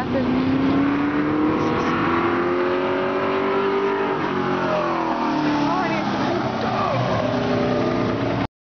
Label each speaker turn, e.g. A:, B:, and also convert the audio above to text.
A: happen.